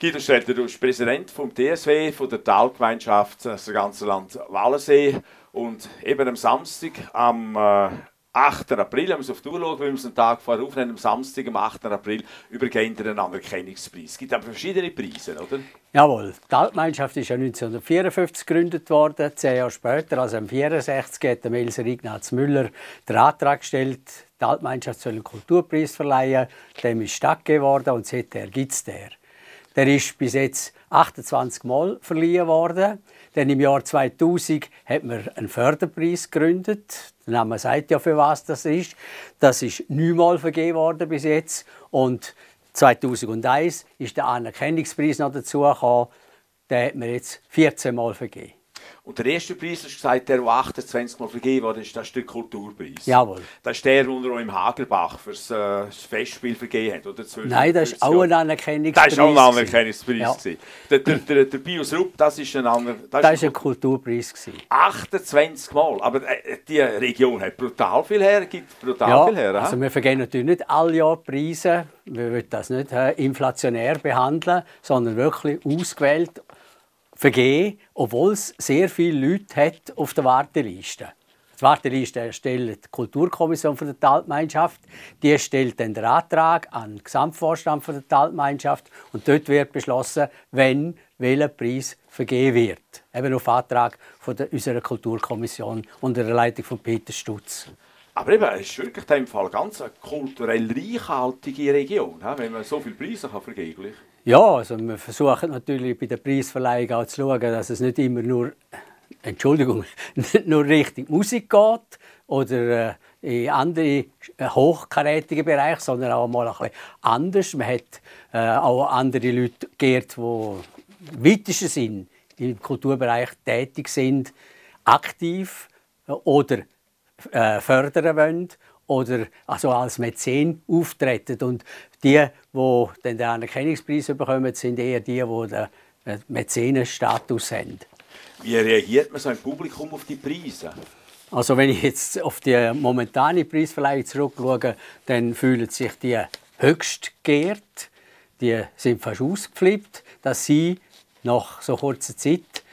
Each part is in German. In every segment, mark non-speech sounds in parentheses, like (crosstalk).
Guido Stelter, du bist Präsident vom TSW, von der Talgemeinschaft das ganze Land Wallensee. Und eben am Samstag, am äh, 8. April, wenn wir es auf die Uhr schauen, wir es einen Tag vorher aufnehmen, am Samstag, am 8. April, übergehen einen Anerkennungspreis. Es gibt aber verschiedene Preise, oder? Jawohl. Die Altgemeinschaft ist ja 1954 gegründet worden. Zehn Jahre später, also im 64, hat der Melser Ignaz Müller den Antrag gestellt, die Altgemeinschaft soll einen Kulturpreis verleihen. Dem ist stattgegeben worden und seither gibt es den. Der ist bis jetzt 28 Mal verliehen worden. Denn im Jahr 2000 hat man einen Förderpreis gegründet. Der Name sagt ja, für was das ist. Das ist neunmal vergeben worden bis jetzt. Und 2001 ist der Anerkennungspreis noch dazugekommen. Den hat man jetzt 14 Mal vergeben. Und der erste Preis, hast du gesagt, der, der 28 Mal vergeben wurde, ist, das ist der Kulturpreis. Jawohl. Das ist der, den er im Hagelbach für das, äh, Festspiel vergeben hat, oder? Nein, das ist auch ein Anerkennungspreis. Das war auch ein Anerkennungspreis. Ja. Der, der, der, der Bios Rupp, das ist ein anderer... Das, das ist ein Kulturpreis. 28 Mal, aber äh, die Region hat brutal viel her, gibt brutal ja, viel her. Also wir vergeben natürlich nicht alle Jahre Preise, wir wollen das nicht äh, inflationär behandeln, sondern wirklich ausgewählt vergeben, obwohl es sehr viele Leute hat auf der Warteliste. Die Warteliste erstellt die Kulturkommission der Talgemeinschaft. Die stellt dann den Antrag an den Gesamtvorstand der Talgemeinschaft und dort wird beschlossen, wenn welcher Preis vergeben wird. Eben auf Antrag von der, unserer Kulturkommission unter der Leitung von Peter Stutz. Aber eben, es ist wirklich in dem Fall ganz eine kulturell reichhaltige Region, wenn man so viele Preise vergeben kann. Ja, also wir versuchen natürlich bei der Preisverleihung auch zu schauen, dass es nicht immer nur, Entschuldigung, (laughs) nicht nur Richtung Musik geht oder äh, in andere äh, hochkarätige Bereiche, sondern auch mal ein bisschen anders. Man hat äh, auch andere Leute geehrt, die weitesten Sinn im Kulturbereich tätig sind, aktiv oder fördern wollen oder also als Mäzen auftreten. Und die, die dann den Anerkennungspreis bekommen, sind eher die, die den äh, Mäzenenstatus haben. Wie reagiert man so im Publikum auf die Preise? Also wenn ich jetzt auf die momentane Preisverleihung zurückschaue, dann fühlen sich die höchst geehrt. Die sind fast ausgeflippt, dass sie nach so kurzer Zeit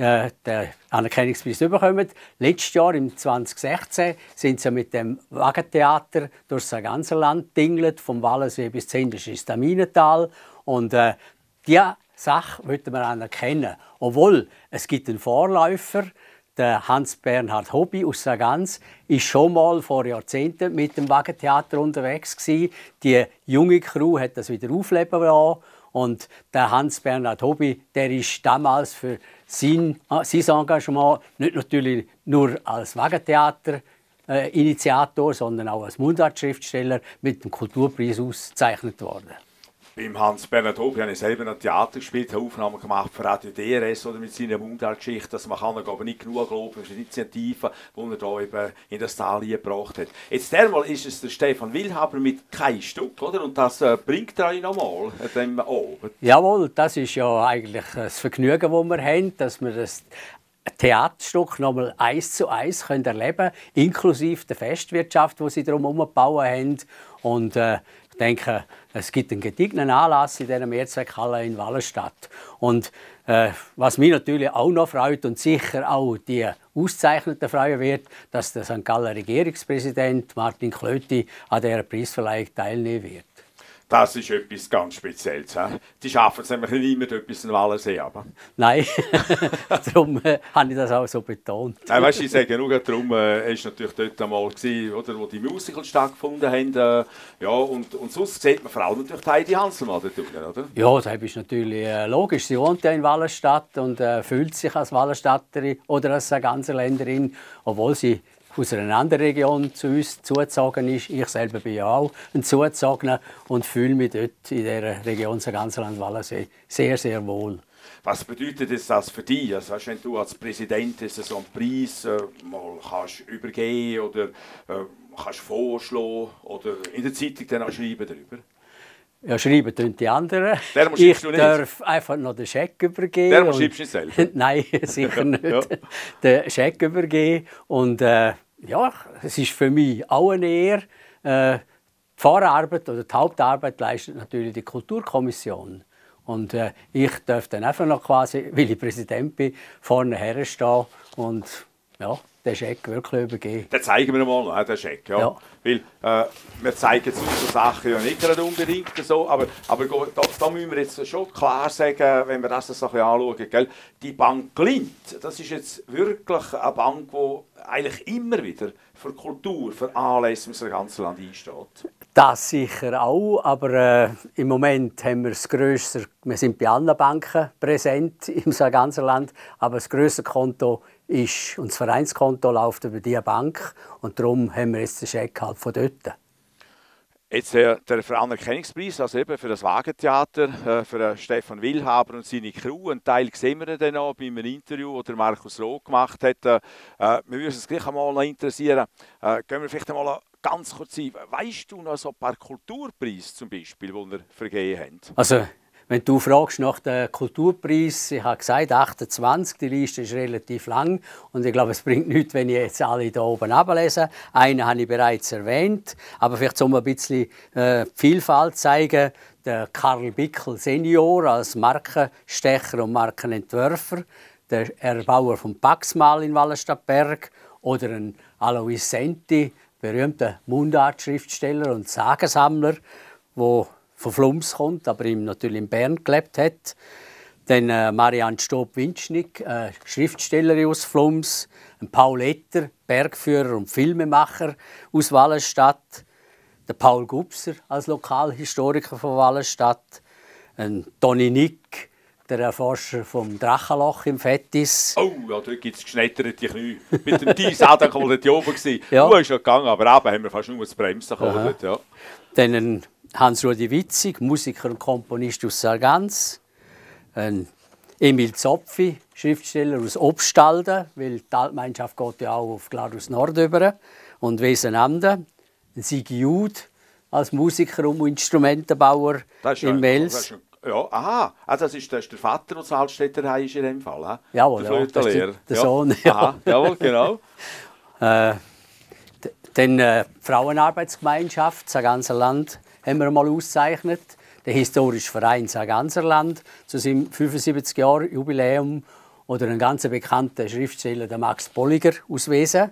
äh, den Anerkennungspreis bekommen. Letztes Jahr, im 2016, sind sie mit dem Wagentheater durch das ganze Land tingelt, vom Wallensee bis zum ins Daminental. Und äh, diese Sache wollten wir anerkennen. Obwohl, es gibt einen Vorläufer, der Hans-Bernhard Hobby aus Sagans ist schon mal vor Jahrzehnten mit dem Wagentheater unterwegs gewesen. Die junge Crew hat das wieder aufleben lassen. Und der Hans-Bernhard Hobby, der ist damals für sein, ah, sein Engagement nicht natürlich nur als Wagentheater äh, Initiator, sondern auch als Mundartschriftsteller mit dem Kulturpreis ausgezeichnet worden beim Hans-Bernhard habe ich selber noch Theater gespielt, habe Aufnahmen gemacht für Radio DRS oder mit seiner Mundartgeschichte, dass man kann aber nicht genug glauben für Initiativen, die er da eben in das Tal gebracht hat. Jetzt dermal ist es der Stefan Wilhaber mit kein Stück, oder? Und das äh, bringt er euch nochmal dem Abend. Jawohl, das ist ja eigentlich das Vergnügen, das wir haben, dass wir das Theaterstück nochmal eins zu eins können erleben inklusive der Festwirtschaft, die sie drumherum gebaut haben. Und äh, ich denke, es gibt einen gediegenen Anlass in dieser Mehrzweckhalle in Wallenstadt. Und äh, was mich natürlich auch noch freut und sicher auch die auszeichnete freuen wird, dass der St. Galler Regierungspräsident Martin Klöti an dieser Preisverleihung teilnehmen wird. Das ist etwas ganz Spezielles. He? Die schaffen es nämlich nicht immer etwas in Wallensee. Aber. Nein, (laughs) darum äh, habe ich das auch so betont. Nein, weißt, ich sage nur darum, äh, war natürlich dort einmal, gewesen, oder, wo die Musicals stattgefunden haben. Äh, ja, und, und sonst sieht man vor allem natürlich Heidi Hanselmann dort oder? Ja, das ist natürlich äh, logisch. Sie wohnt ja in Wallenstadt und äh, fühlt sich als Wallenstatterin oder als ganze Länderin, obwohl sie aus einer anderen Region zu uns zugezogen ist. Ich selber bin ja auch ein Zugezogener und fühle mich dort in dieser Region Ganzland-Wallensee sehr, sehr wohl. Was bedeutet das für dich? Also, wenn du als Präsident so einen Preis äh, mal kannst übergeben oder äh, kannst vorschlagen oder in der Zeitung dann auch schreiben darüber? Ja, schreiben tun die anderen. Ich darf einfach noch den Scheck übergeben. Der schreibst du nicht selber? (laughs) Nein, sicher (laughs) nicht. ja. Den Scheck übergeben. Und äh, ja, es ist für mich auch eine Ehre. Äh, die Vorarbeit oder die Hauptarbeit leistet natürlich die Kulturkommission. Und äh, ich darf dann einfach noch quasi, (laughs) weil ich Präsident bin, vorne herstehen und ja, den Scheck wirklich übergeben. Den zeigen wir mal, ne, den Scheck. Ja. ja. Weil äh, wir zeigen so Sachen ja nicht gerade unbedingt so, aber, aber da, da müssen wir jetzt schon klar sagen, wenn wir das so ein bisschen anschauen, gell, die Bank Lind, das ist jetzt wirklich eine Bank, die eigentlich immer wieder für Kultur, für Anlässe im ganzen Land einsteht. Das sicher auch, aber äh, im Moment haben wir das grösste, wir sind bei allen Banken präsent (laughs) im ganzen Land, aber das grösste Konto ist, und das Vereinskonto läuft über diese Bank und darum haben wir jetzt den Scheck halt von dort. Jetzt der, der Anerkennungspreis, also eben für das Wagentheater, äh, für Stefan Wilhaber und seine Crew. Ein Teil sehen wir dann noch bei einem Interview, das Markus Roth gemacht hat. Äh, wir würden uns gleich einmal interessieren. Äh, gehen wir vielleicht einmal ganz kurz ein. Weißt du noch so ein paar Kulturpreise zum Beispiel, die wir vergeben haben? Also wenn du fragst nach dem Kulturpreis, ich habe gesagt 28, die Liste ist relativ lang. Und ich glaube, es bringt nichts, wenn ich jetzt alle hier oben ablese. Einen habe ich bereits erwähnt, aber vielleicht um ein bisschen äh, Vielfalt zeigen, der Karl Bickel Senior als Markenstecher und Markenentwerfer, der Erbauer vom Paxmal in Wallenstadtberg. Oder ein Alois Senti, berühmter Mundartschriftsteller und Sagensammler, wo von Flums kommt, aber ihm natürlich in Bern gelebt hat. Dann äh, Marianne Stob-Winschnig, äh, Schriftstellerin aus Flums. Paul Etter, Bergführer und Filmemacher aus Wallenstadt. Der Paul Gubser als Lokalhistoriker von Wallenstadt. Ein Toni Nick, der Erforscher vom Drachenloch im Fettis. Oh, ja, dort gibt es geschnetterte Knie. Mit dem Dies auch, der war dort oben. (laughs) Ja. Du bist schon gegangen, aber eben haben wir fast nur das Bremsen geholt. Ja. Dann ein Hans-Rudi Witzig, Musiker und Komponist aus Sargans. Ein Emil Zopfi, Schriftsteller aus Obstalden, weil die Altgemeinschaft geht ja auch auf Gladus Nord über. Und Wesenamden. Ein Sigi Jud als Musiker und Instrumentenbauer in Mels. Ja, aha, ah, das, ist, das ist der Vater, der Salzstädter ist in dem Fall. He? Jawohl, der, ja, das ist der, der Sohn. Ja. Aha, jawohl, genau. (laughs) äh, dann äh, Frauenarbeitsgemeinschaft, das ganze Land haben wir mal ausgezeichnet. Der Historische Verein Sarganserland zu seinem 75 Jahre Jubiläum oder ein ganz bekannter Schriftsteller, der Max Bolliger aus Wesen.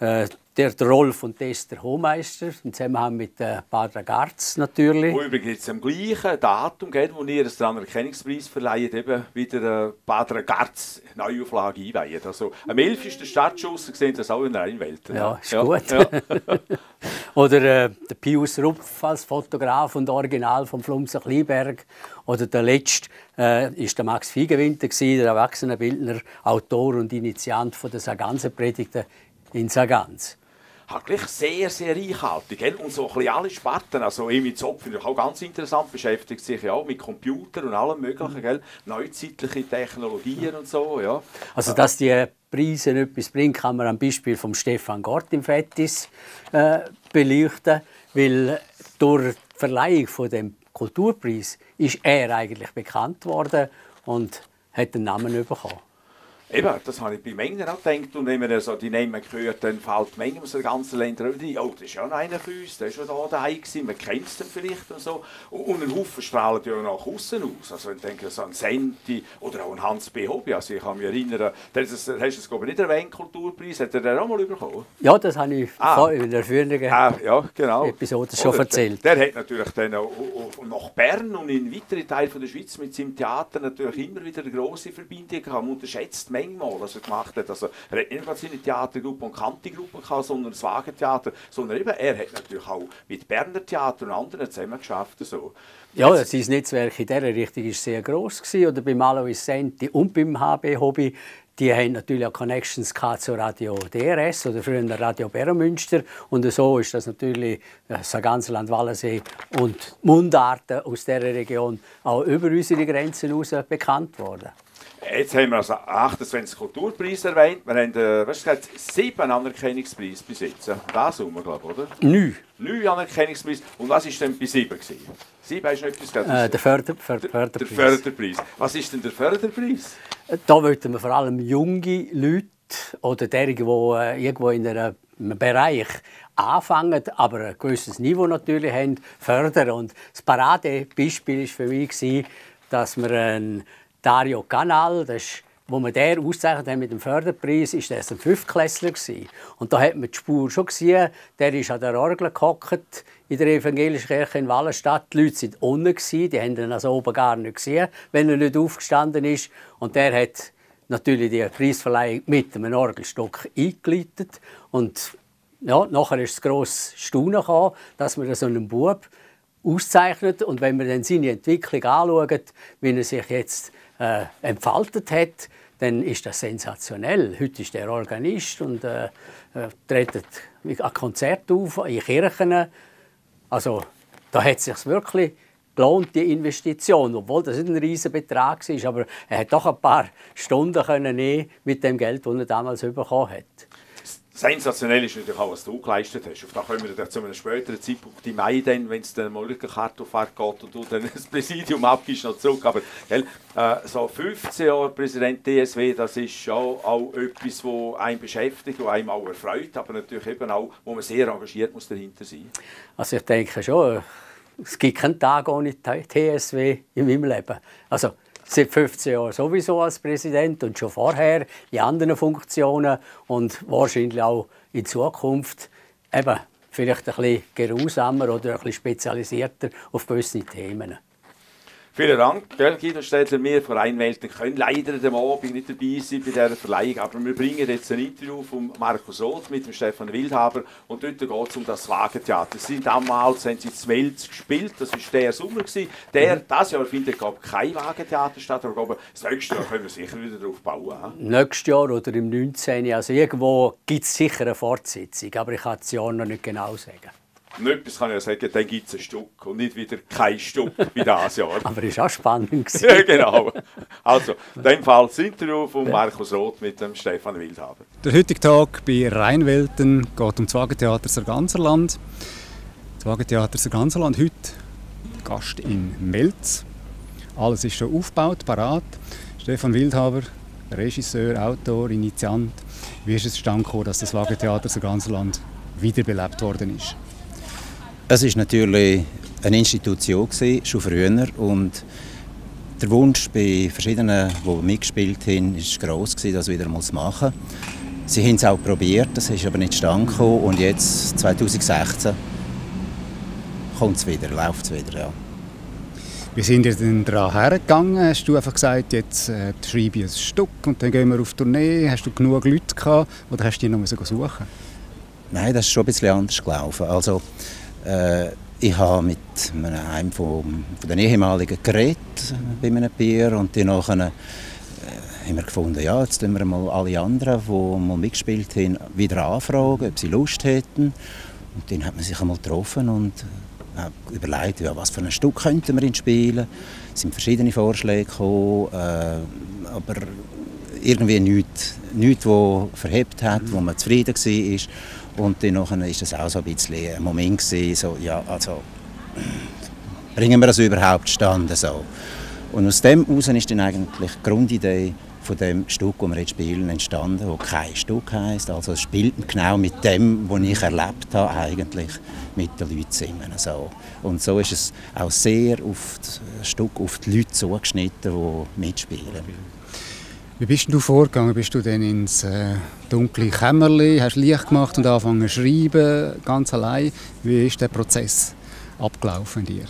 Äh, der, Rolf und Esther Hohmeister im Zusammenhang mit äh, Badra Garz natürlich. Wo übrigens am gleichen Datum geht, wo ihr den Anerkennungspreis verleiht, eben wieder äh, Badra Garz Neuauflage einweihen. Also am 11. ist der Startschuss, sehen das auch in der Rheinwelt. Ja, ist ja. gut. Ja. (laughs) Oder äh, der Pius Rupf als Fotograf und Original vom Flumser Kleinberg. Oder der letzte äh, ist der Max Fiegewinter, der Erwachsenenbildner, Autor und Initiant von der Saganse-Predigten in Sagans hat gleich sehr, sehr reichhaltig. Und so ein bisschen alle Sparten, also Emil Zopf finde ich auch ganz interessant, beschäftigt sich ja auch mit Computern und allem möglichen, gell? neuzeitliche Technologien und so. Ja. Also dass die Preise etwas bringen, kann man am Beispiel von Stefan Gort im Fettis äh, beleuchten, weil durch die Verleihung von dem Kulturpreis ist er eigentlich bekannt worden und hat den Namen bekommen. Eben, das habe ich bei Mengen auch gedacht. Und wenn man so die Namen hört, dann fällt Mengen aus den ganzen Ländern rein. Oh, das ist ja einer von uns, der war schon da daheim gewesen. Man kennt es dann vielleicht und so. Und ein Haufen strahlen ja nach außen aus. Also ich denke so an Senti oder auch an Hans B. Hobby. Also ich kann mich erinnern, der hast du es glaube ich nicht erwähnt, Kulturpreis. Hat er den auch mal bekommen? Ja, das habe ich ah. in der früheren ah, ja, genau. Episode schon oder erzählt. Der, der, hat natürlich dann auch, auch nach Bern und in weitere Teile der Schweiz mit seinem Theater natürlich immer wieder eine grosse Verbindung gehabt. Unterschätzt manchmal, was er gemacht hat. Also, er hat nicht nur seine Theatergruppe und Kantigruppe gehabt, sondern das Wagentheater, sondern eben, er hat natürlich auch mit Berner Theater und anderen zusammen geschafft. So. Ja, sein Netzwerk in dieser Richtung war sehr gross. Gewesen. Oder beim Alois Senti und beim HB Hobby die haben natürlich auch Connections zu Radio DRS oder früher Radio Beromünster. Und so ist das natürlich das ganze Land Wallensee und Mundarten aus dieser Region auch über unsere Grenzen hinaus bekannt worden. Jetzt haben wir also 28 Kulturpreise erwähnt. Wir haben äh, was gesagt, sieben Anerkennungspreise bis jetzt. Das haben wir, glaube ich, oder? Neun. Neun Anerkennungspreise. Und was war denn bei sieben? Gewesen? Sieben hast du etwas gesagt? Äh, der, Förder, Förder, Förderpreis. Der Förderpreis. Was ist denn der Förderpreis? Da wollten wir vor allem junge Leute oder derige, die äh, irgendwo in einem Bereich anfangen, aber ein gewisses Niveau natürlich haben, fördern. Und das Paradebeispiel war für mich, dass wir einen Dario Canal, das ist wo wir der ausgezeichnet haben mit dem Förderpreis, ist er ein Fünftklässler Und da hat man die Spur schon gesehen. Der ist an der Orgel gehockt in der evangelischen Kirche in Wallenstadt. Die Leute waren unten, die haben ihn also oben gar nicht gesehen, wenn er nicht aufgestanden ist. Und der hat natürlich die Preisverleihung mit einem Orgelstock eingeleitet. Und ja, nachher ist es gross Staunen gekommen, dass man so einen Bub auszeichnet. Und wenn man dann seine Entwicklung anschaut, wie er sich jetzt äh, entfaltet hat, dann ist das sensationell. Heute ist er Organist und äh, äh tritt an Konzerten auf, in Kirchen. Also da hat es sich wirklich gelohnt, die Investition, obwohl das nicht ein riesiger Betrag war, aber er hat doch ein paar Stunden können mit dem Geld, das er damals bekommen hat. Sensationell ist natürlich auch, was du geleistet hast. Auf da kommen wir zu einem späteren Zeitpunkt im Mai, dann, wenn es dann mal eine Kartofahrt geht und du dann das Präsidium abgibst, noch zurück. Aber gell, äh, so 15 Jahre Präsident DSW, das ist schon auch etwas, was einen beschäftigt, was einem auch erfreut, aber natürlich eben auch, wo man sehr engagiert muss dahinter sein. Also ich denke schon, es gibt keinen Tag ohne TSW in meinem Leben. Also seit 15 Jahren sowieso als Präsident und schon vorher in anderen Funktionen und wahrscheinlich auch in Zukunft eben vielleicht ein bisschen geruhsamer oder ein bisschen spezialisierter auf gewisse Themen. Vielen Dank, gell, Guido Städtler. Wir von Rheinwelten können leider am Abend nicht dabei sein bei dieser Verleihung, aber wir bringen jetzt ein Interview von Markus Roth mit dem Stefan Wildhaber und dort geht es um das Wagentheater. Sie sind damals haben sie in Wels gespielt, das war der Sommer. Gewesen. Der, mhm. das Jahr findet glaube kein Wagentheater statt, aber glaube, das nächste Jahr können wir sicher wieder darauf bauen. He? Nächstes Jahr oder im 19. Also irgendwo gibt es sicher eine Fortsetzung, aber ich kann das Jahr noch nicht genau sagen. Und etwas kann ich ja sagen, dann gibt es ein Stück und nicht wieder kein Stück wie das Jahr. (laughs) Aber es war auch spannend. ja, genau. Also, in dem Fall das Interview von Markus Roth mit dem Stefan Wildhaber. Der heutige Tag bei Rheinwelten geht um das Wagentheater Sarganserland. Das Wagentheater Sarganserland heute Gast in Melz. Alles ist schon aufgebaut, parat. Stefan Wildhaber, Regisseur, Autor, Initiant. Wie ist es zustande gekommen, dass das Wagentheater Sarganserland wiederbelebt worden ist? Es ist natürlich eine Institution gewesen, schon früher und der Wunsch bei verschiedenen, die mitgespielt haben, war gross, das wieder mal zu machen. Sie haben es auch probiert, das ist aber nicht zustande gekommen und jetzt, 2016, kommt es wieder, läuft es wieder, ja. Wie sind ihr denn daran hergegangen? Hast du einfach gesagt, jetzt äh, schreibe ich ein Stück und dann gehen wir auf Tournee? Hast du genug Leute gehabt oder hast du die noch suchen Nein, das ist schon ein bisschen anders gelaufen. Also, äh, ich habe mit einem von, von den ehemaligen geredet bei einem Bier und die nachher äh, haben wir gefunden, ja, jetzt tun wir mal alle anderen, die mal mitgespielt haben, wieder anfragen, ob sie Lust hätten. Und dann hat man sich einmal getroffen und äh, überlegt, ja, was für ein Stück könnten wir spielen. Es sind verschiedene Vorschläge gekommen, äh, aber irgendwie nichts, nichts, das verhebt hat, wo man zufrieden war. Und dann war es auch so ein bisschen ein Moment, gewesen, so, ja, also, bringen wir das überhaupt zustande? So. Und aus dem heraus ist dann eigentlich die Grundidee von dem Stück, das wir jetzt spielen, entstanden, das kein Stück heisst. Also es spielt genau mit dem, was ich erlebt habe, eigentlich mit den Leuten zusammen. So. Und so ist es auch sehr auf das Stück auf die Leute zugeschnitten, die mitspielen. Wie bist du vorgegangen? Bist du dann ins äh, dunkle Kämmerli, hast Licht gemacht und angefangen zu schreiben, ganz allein? Wie ist der Prozess abgelaufen dir?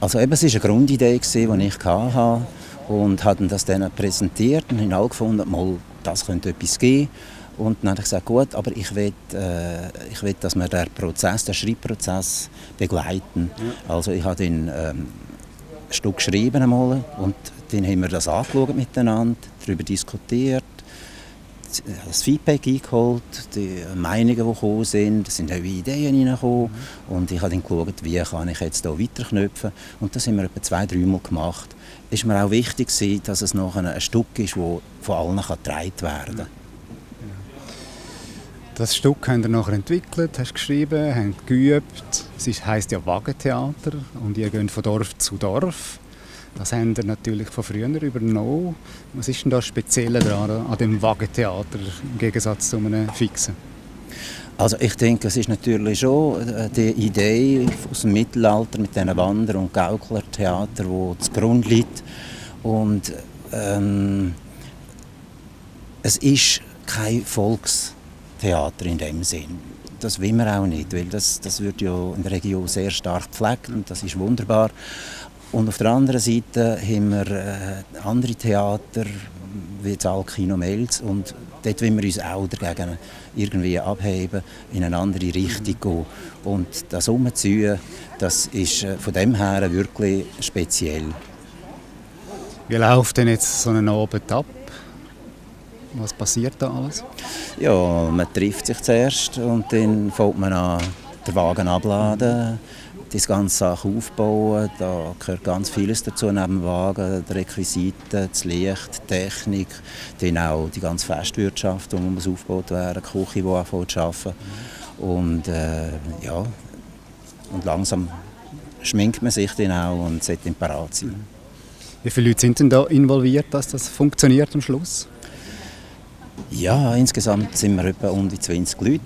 Also eben, es war eine Grundidee, die ich hatte und habe das dann präsentiert und habe auch gefunden, mal, das könnte etwas geben. Und dann habe ich gesagt, gut, aber ich will, äh, ich will dass wir den Prozess, den Schreibprozess begleiten. Ja. Also ich habe dann ähm, ein Stück geschrieben einmal und dann haben wir das angeschaut miteinander, darüber diskutiert, das Feedback eingeholt, die Meinungen, die gekommen sind, es sind neue Ideen reingekommen mhm. und ich habe dann geschaut, wie kann ich jetzt hier weiterknüpfen und das haben wir etwa zwei, dreimal gemacht. Es war mir auch wichtig, dass es noch ein Stück ist, das von allen getragen werden kann. Das Stück haben wir nachher entwickelt, hast geschrieben, habt geübt. Es heisst ja Wagentheater und ihr geht von Dorf zu Dorf. Das haben wir natürlich von früher übernommen. Was ist denn da speziell daran, an dem Wagentheater im Gegensatz zu einem fixen? Also ich denke, es ist natürlich schon äh, die Idee aus dem Mittelalter mit diesen Wander- und Gauklertheater, wo zugrunde liegt. Und ähm, es ist kein Volkstheater in dem Sinn. Das will man auch nicht, weil das, das wird ja in der Region sehr stark gepflegt und das ist wunderbar. Und auf der anderen Seite haben wir äh, andere Theater, wie das Alkino Melz und dort wollen wir uns auch dagegen irgendwie abheben, in eine andere Richtung gehen. Und das Umziehen, das ist äh, von dem her wirklich speziell. Wie läuft denn jetzt so ein Abend ab? Was passiert da alles? Ja, man trifft sich zuerst und dann fängt man an, den Wagen abladen, die ganze Sache aufbauen. Da gehört ganz vieles dazu, neben dem Wagen, die Requisiten, das Licht, die Technik, dann auch die ganze Festwirtschaft, die muss aufgebaut werden, die Küche, die anfängt zu arbeiten. Und äh, ja, und langsam schminkt man sich dann auch und sollte dann parat sein. Wie viele Leute sind denn da involviert, dass das funktioniert am Schluss? Ja, insgesamt sind wir etwa um die 20 Leute,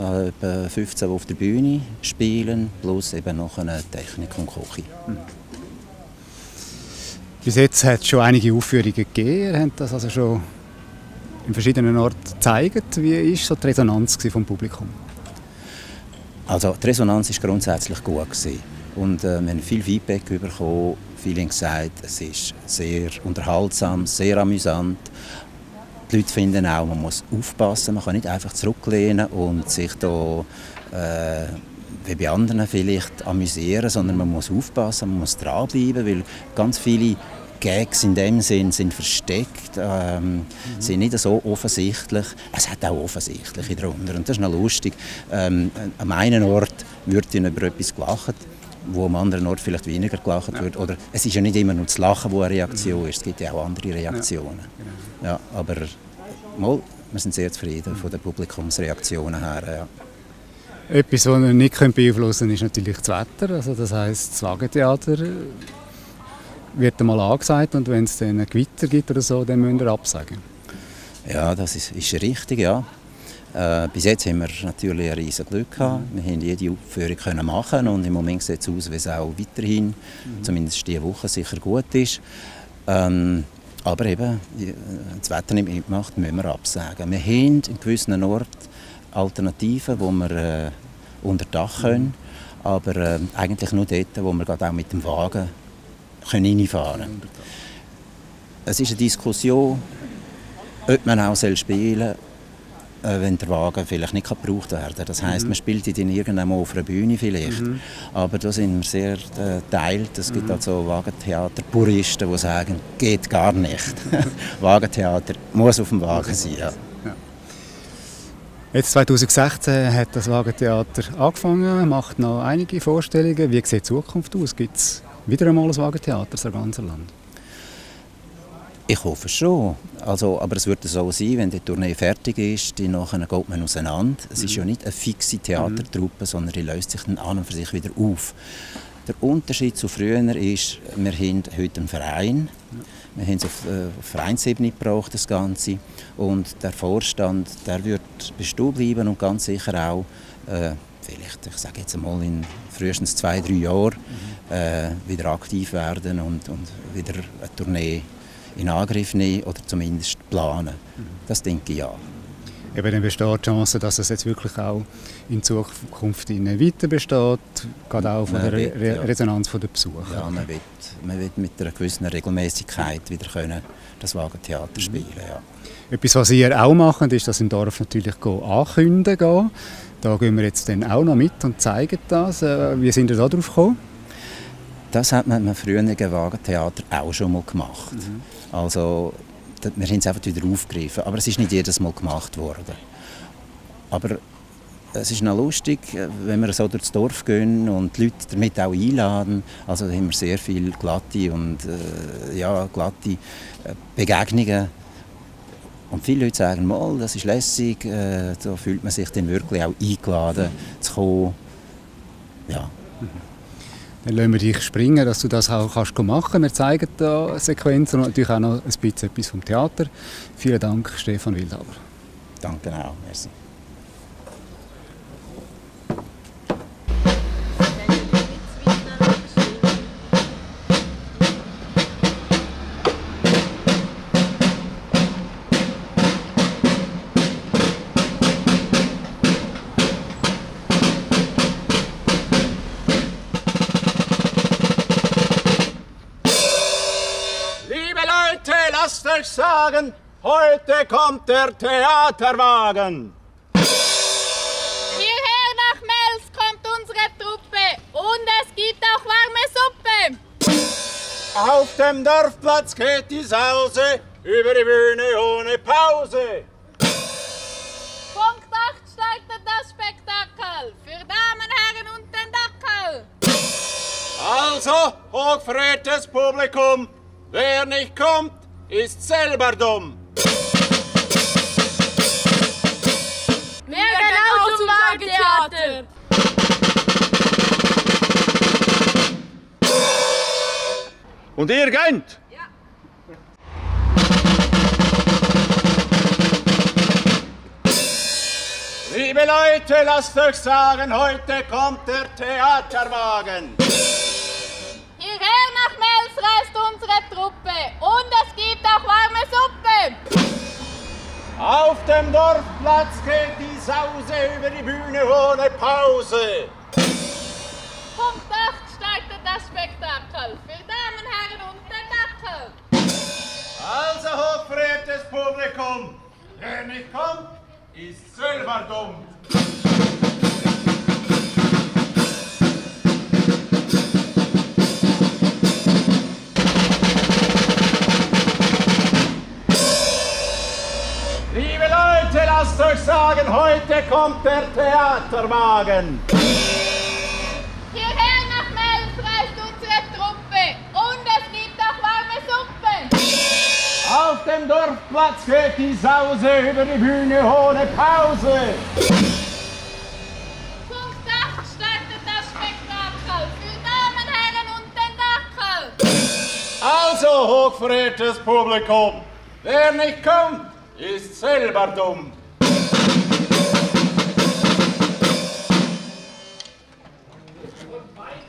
äh, etwa 15, die auf der Bühne spielen, plus eben noch eine Technik und Küche. Bis jetzt hat es schon einige Aufführungen gegeben. Ihr habt das also schon in verschiedenen Orten gezeigt. Wie war so die Resonanz vom Publikum? Also die Resonanz war grundsätzlich gut. Gewesen. Und äh, wir haben viel Feedback bekommen. Viele haben gesagt, es ist sehr unterhaltsam, sehr amüsant. Die Leute finden auch, man muss aufpassen, man kann nicht einfach zurücklehnen und sich da äh, wie bei anderen vielleicht amüsieren, sondern man muss aufpassen, man muss dranbleiben, weil ganz viele Gags in dem Sinn sind versteckt, ähm, mhm. sind nicht so offensichtlich. Es hat auch offensichtliche darunter und das ist noch lustig. Ähm, am einen Ort wird über etwas gelacht, wo am anderen Ort vielleicht weniger gelacht ja. wird. Oder es ist ja nicht immer nur das Lachen, das eine Reaktion mhm. ist, es gibt ja auch andere Reaktionen. Ja, ja aber mal, wir sind sehr zufrieden mhm. von den Publikumsreaktionen her. Ja. Etwas, was wir nicht beeinflussen können, ist natürlich das Wetter. Also das heisst, das Wagentheater wird einmal angesagt und wenn es dann ein Gewitter gibt oder so, dann müssen wir absagen. Ja, das ist, ist richtig, ja. Äh, bis jetzt haben wir natürlich ein riesiges Glück gehabt. Wir haben jede Aufführung können machen und im Moment sieht es aus, wie es auch weiterhin, mhm. zumindest diese Woche, sicher gut ist. Ähm, aber eben, das Wetter nicht mitmacht, müssen wir absagen. Wir haben in gewissen Orten Alternativen, wo wir äh, unter Dach können, aber äh, eigentlich nur dort, wo wir gerade auch mit dem Wagen können reinfahren können. Es ist eine Diskussion, ob man auch spielen soll äh, wenn der Wagen vielleicht nicht gebraucht werden kann. Das heisst, mhm. man spielt ihn irgendwann auf einer Bühne vielleicht. Mhm. Aber da sind wir sehr äh, teilt. Es gibt mhm. also Wagentheater-Puristen, die sagen, geht gar nicht. (laughs) Wagentheater muss auf dem Wagen sein. Ja. Jetzt 2016 hat das Wagentheater angefangen, macht noch einige Vorstellungen. Wie sieht die Zukunft aus? Gibt es wieder einmal ein Wagentheater im ganzen Land? Ich hoffe schon. Also, aber es wird so sein, wenn die Tournee fertig ist, dann geht man auseinander. Es ist ja nicht eine fixe Theatertruppe, sondern die löst sich dann an und für sich wieder auf. Der Unterschied zu früher ist, wir haben heute einen Verein. Wir haben es auf, äh, auf Vereinsebene gebraucht, das Ganze. Und der Vorstand, der wird bestehen bleiben und ganz sicher auch, äh, vielleicht, ich sage jetzt einmal in frühestens zwei, drei Jahren, äh, wieder aktiv werden und, und wieder eine Tournee in Angriff nehmen oder zumindest planen. Das denke ich ja. Eben, dann besteht die Chance, dass es jetzt wirklich auch in Zukunft weiter besteht, gerade auch von man der will, Re ja. Resonanz der Besucher. Ja, man wird, man wird mit einer gewissen Regelmäßigkeit wieder können das Wagentheater mhm. spielen ja. Etwas, was ihr auch macht, ist, dass im Dorf natürlich ankündigen Da gehen wir jetzt dann auch noch mit und zeigen das. Äh, wie sind ihr da drauf gekommen? Das hat man im früheren Wagentheater auch schon mal gemacht. Mhm. Also, wir haben es einfach wieder aufgegriffen. Aber es ist nicht jedes Mal gemacht worden. Aber es ist noch lustig, wenn wir so durchs Dorf gehen und die Leute damit auch einladen. Also haben wir sehr viele glatte und äh, ja, glatte äh, Begegnungen. Und viele Leute sagen, mal, das ist lässig, äh, da fühlt man sich dann wirklich auch eingeladen zu kommen. Ja. Dann lassen wir dich springen, dass du das auch kannst machen kannst. Wir zeigen da Sequenzen und natürlich auch noch ein bisschen etwas vom Theater. Vielen Dank, Stefan Wildhaber. Danke auch. Merci. Sagen, heute kommt der Theaterwagen. Hierher nach Mels kommt unsere Truppe und es gibt auch warme Suppe. Auf dem Dorfplatz geht die Sause über die Bühne ohne Pause. Punkt 8 startet das Spektakel für Damen, Herren und den Dackel. Also, hochverehrtes Publikum, wer nicht kommt, ist selber dumm. Wir genau zum Wagentheater. Und ihr geht? Liebe Leute, lasst euch sagen, heute kommt der Theaterwagen. Reist unsere Truppe und es gibt auch warme Suppe. Auf dem Dorfplatz geht die Sause über die Bühne ohne Pause. Punkt 8 startet das Spektakel für Damen, Herren und den Dackel. Also, hochverehrtes Publikum, wer nicht kommt, ist selber dumm. Lasst euch sagen, heute kommt der Theaterwagen. Hierher nach Mels reist unsere Truppe und es gibt auch warme Suppe. Auf dem Dorfplatz geht die Sause über die Bühne ohne Pause. Punkt 8 startet das Spektakel für Damen, Herren und den Dackel. Also, hochverehrtes Publikum, wer nicht kommt, ist selber dumm.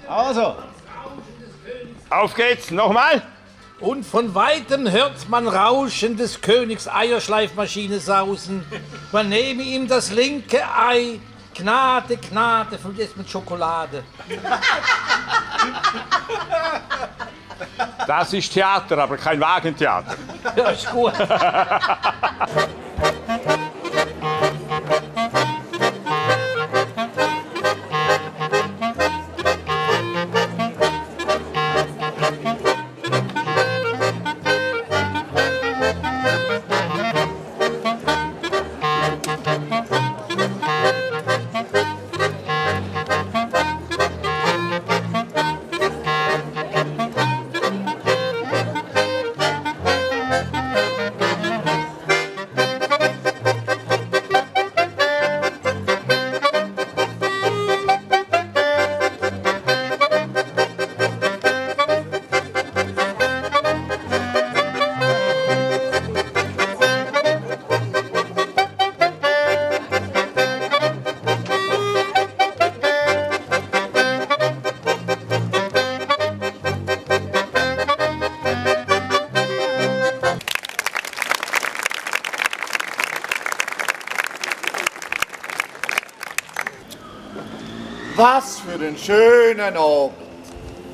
Also, auf geht's, nochmal. Und von weitem hört man Rauschen des Königs Eierschleifmaschine sausen. Man nehme ihm das linke Ei. Gnade, Gnade, vergiss mit Schokolade. Das ist Theater, aber kein Wagentheater. Ja, ist gut. (laughs) Was für ein schöner Abend.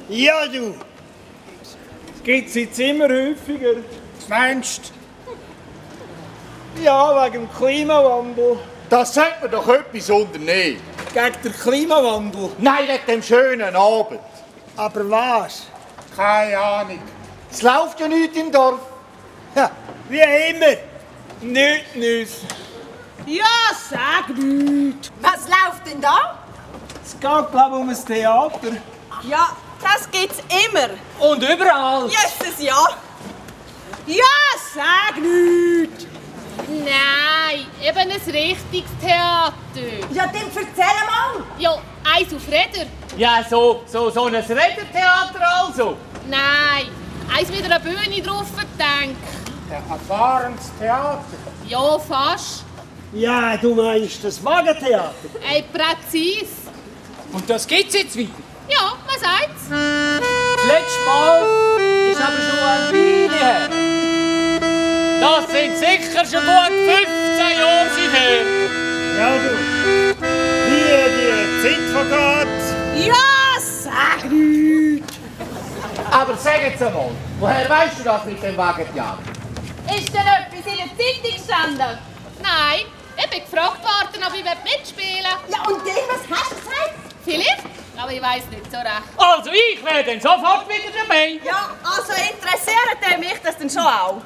Ja, du. Gibt es jetzt immer häufiger. Meinst Ja, wegen dem Klimawandel. Das sagt mir doch etwas unternehmen. Gegen den Klimawandel. Nein, wegen dem schönen Abend. Aber was? Keine Ahnung. Es läuft ja nichts im Dorf. Ja, wie immer. Nicht nüs. Ja, sag nicht. Was läuft denn da? Geht, glaube ich, um ein Theater. Ja, das gibt's immer. Und überall. Jesus, ja. Ja, sag nicht. Nein, eben ein richtiges Theater. Ja, dann erzähl mal. Ja, eins auf Räder. Ja, so, so, so ein Rädertheater also. Nein, eins mit einer Bühne drauf denkt. Ein fahrendes Theater. Ja, fast. Ja, du meinst das Wagentheater. Ey, präzis. Und das gibt's jetzt wieder. Ja, was sagt's? Das letzte Mal ist aber schon eine Weile her. Das sind sicher schon gut 15 Jahre her. Ja, du. Wie die Zeit vergeht. Ja, sag nicht. Aber sag jetzt einmal, woher weißt du das mit dem Wagentheater? Ist denn etwas in der Zeitung gestanden? Nein, ich bin gefragt worden, ob ich mitspielen will. Ja, und den, was hast du gesagt? Vielleicht, aber ich weiß nicht so recht. Also ich wäre dann sofort wieder dabei. Ja, also interessiert mich das denn schon auch?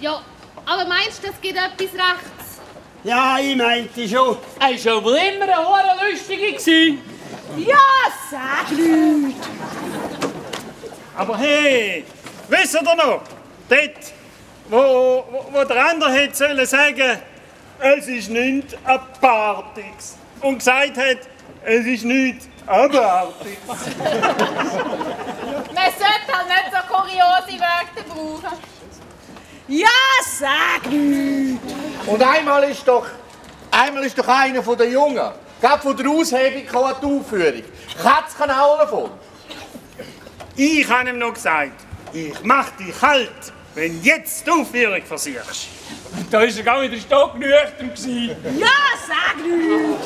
Ja, aber meinst du, das gibt etwas rechts? Ja, ich meinte schon. Er war wohl immer ein hoher Lustige. gewesen. Ja, sag nicht. Aber hey, wisst ihr noch? Dort, wo, wo, wo der andere hätte sollen sagen, es ist nicht apartix. Und gesagt hat, es ist nicht abartig. (laughs) Man sollte halt nicht so kuriose Wörter brauchen. Ja, sag nicht. Und einmal ist doch, einmal ist doch einer von den Jungen, gerade von der Aushebung kam die Aufführung. Katz kann auch davon. Ich habe ihm noch gesagt, ich mach dich kalt, wenn du jetzt die Aufführung versuchst. Da war er gar wieder stocknüchtern. Ja, sag nicht.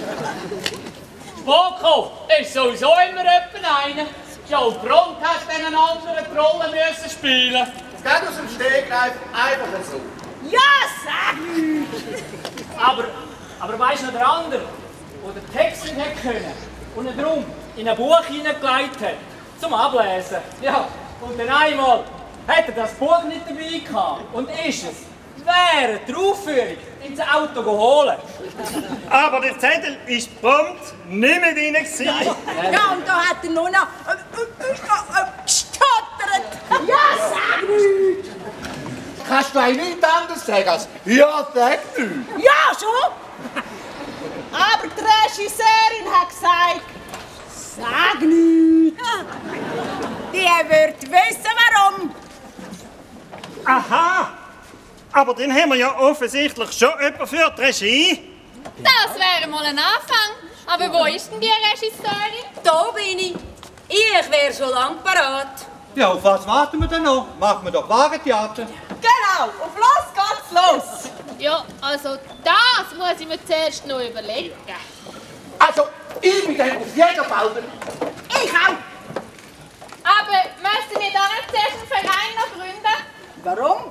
Spoko ist sowieso immer jemand einer. Schon Bront hat dann eine andere Rolle müssen spielen. Es geht aus dem Stegreif einfach so. Ja, sag nicht. Aber, aber weisst du noch der andere, der den Text nicht hätte können und ihn drum in ein Buch hineingelegt hat, zum Ablesen. Ja, und dann einmal hat er das Buch nicht dabei gehabt und ist es während der Aufführung ins Auto geholt. Aber der Zettel ist prompt nicht mehr drin. gewesen. Ja, und da hat er nur noch äh, äh, äh, gestottert. Ja, sag nicht. Kannst du eigentlich nichts anderes sagen als «Ja, sag nicht». Ja, schon. Aber die Regisseurin hat gesagt, sag nicht. Die wird wissen, warum. Aha! Aber dann haben wir ja offensichtlich schon jemanden für die Regie. Das wäre mal ein Anfang. Aber wo ist denn die Regisseurin? Da bin ich. Ich wäre schon lang parat. Ja, auf was warten wir denn noch? Machen wir doch Wagentheater. Genau, auf los geht's los. Ja, also das muss ich mir zuerst noch überlegen. Also, ich bin dann auf jeden Fall Ich auch. Aber müssen wir da nicht zuerst einen Verein noch gründen? Warum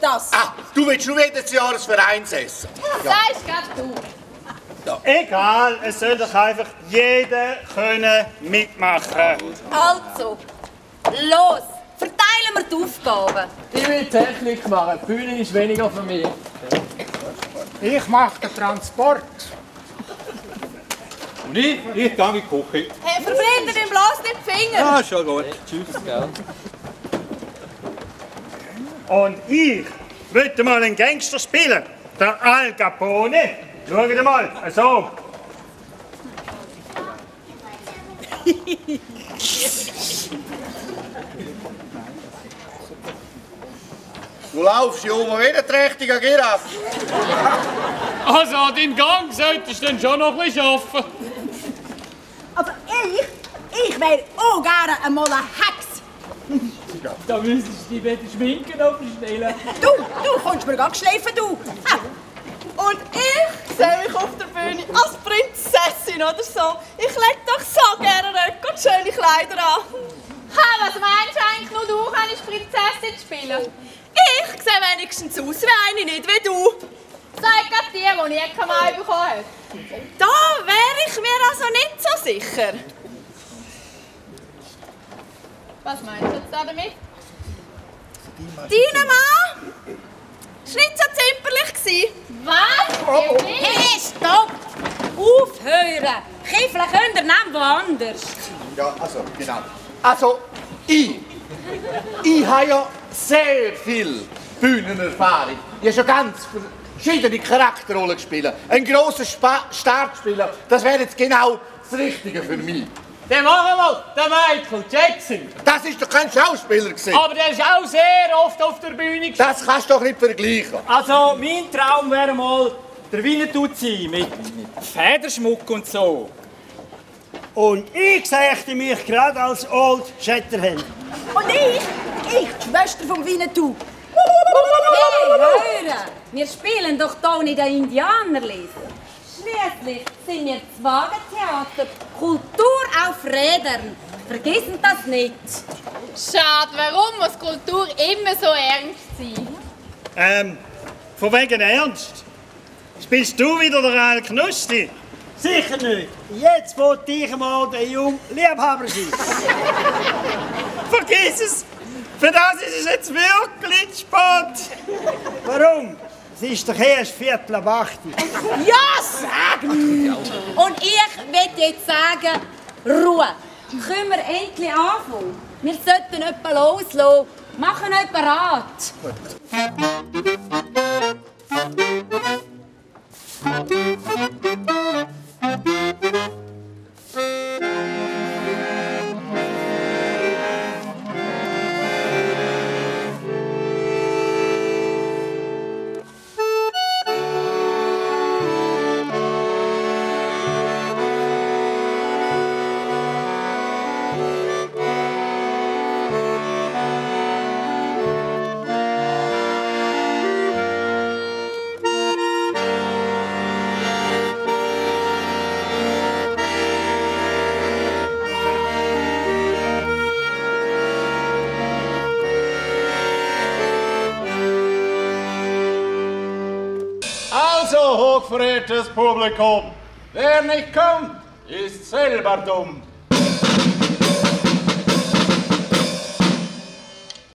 braucht's das? Ah, du willst nur jedes Jahr ein Vereinsessen. Das sagst gerade du. Egal, es soll doch einfach jeder können mitmachen. Also, los. Verteilen wir die Aufgaben. Ich will Technik machen, die Bühne ist weniger für mich. Ich mache den Transport. Und ich, ich gehe in die Küche. Hey, verbrennt ihm bloß nicht die Finger. Ja, schon gut. Tschüss, gell. Und ich wollte mal einen Gangster spielen. Der Al Capone. Schaut mal, so. Du laufst, Junge, wie ein trächtiger Giraffe. Also an deinem Gang solltest du dann schon noch ein bisschen arbeiten. Also ich, ich wäre auch gerne einmal eine Hex. Da müsstest du dich weder schminken noch verstellen. Du, du kommst mir gar schleifen, du. Ah. Und ich sehe mich auf der Bühne als Prinzessin oder so. Ich leg doch so gerne Röcke und schöne Kleider an. Ha, was meinst du eigentlich nur du kannst Prinzessin spielen? Ich sehe wenigstens aus wie eine, nicht wie du. Sag grad die, die nie keinen Mann bekommen hat. Da wäre ich mir also nicht so sicher. Was meinst du jetzt da damit? Dein Mann war nicht so zimperlich. gewesen. Was? Hey, stopp! Aufhören! Kiffeln könnt ihr nehmen woanders. Ja, also, genau. Also, ich. Ich habe ja sehr viel Bühnenerfahrung. Ich habe schon ganz verschiedene Charakterrollen gespielt. Ein grosser Spa Startspieler, das wäre jetzt genau das Richtige für mich. Der machen wir, der Michael Jackson. Das ist doch kein Schauspieler gewesen. Aber der ist auch sehr oft auf der Bühne gestanden. Das kannst du doch nicht vergleichen. Also, mein Traum wäre mal der Winnetou zu sein, mit Federschmuck und so. Und ich sehe mich gerade als Old Shatterhand. Und ich, ich, die Schwester vom Winnetou. Hey, hören! Wir spielen doch hier nicht ein Indianerlied. Schließlich sind wir das Wagentheater Kultur auf Rädern. Vergessen das nicht. Schade, warum muss Kultur immer so ernst sein? Ähm, von wegen Ernst. Spielst du wieder der Al Knusti? Sicher nicht. Jetzt wollte ich mal der junge Liebhaber sein. (laughs) Vergiss es! Für das ist es jetzt wirklich spät. Warum? Es ist doch erst Viertel ab acht. Ja, sag nichts. Und ich will jetzt sagen, Ruhe. Können wir endlich anfangen? Wir sollten jemanden loslassen. Machen jemanden Rat. Also,